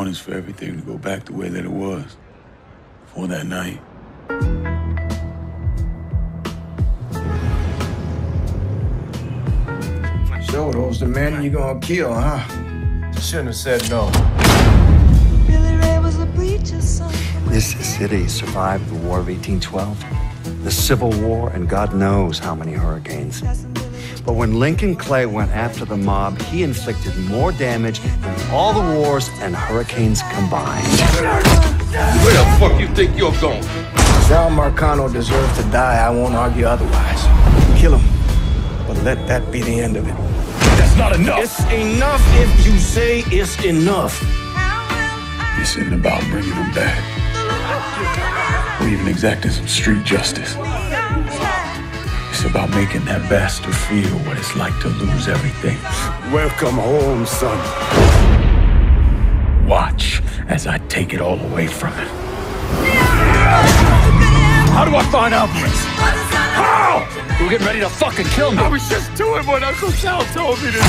they want is for everything to go back the way that it was before that night. So those the men you're gonna kill, huh? Shouldn't have said no. This city survived the War of 1812, the Civil War, and God knows how many hurricanes. But when Lincoln Clay went after the mob, he inflicted more damage than all the wars and hurricanes combined. Where the fuck you think you're going? Sal Marcano deserves to die. I won't argue otherwise. Kill him. But let that be the end of it. That's not enough. It's enough if you say it's enough. This isn't about bringing them back or even exacting some street justice. It's about making that bastard feel what it's like to lose everything. Welcome home, son. Watch as I take it all away from him. How do I find Alvarez? How? We're getting ready to fucking kill me. I was just doing what Uncle Sal told me to do.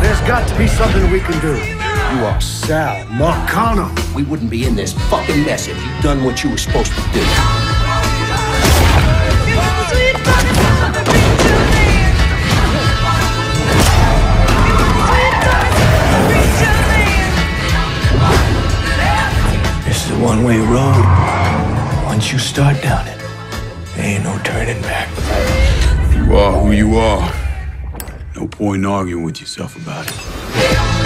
There's got to be something we can do. You are Sal Marcano. We wouldn't be in this fucking mess if you'd done what you were supposed to do. This is a one-way road. Once you start down it, there ain't no turning back. You are who you are. No point in arguing with yourself about it.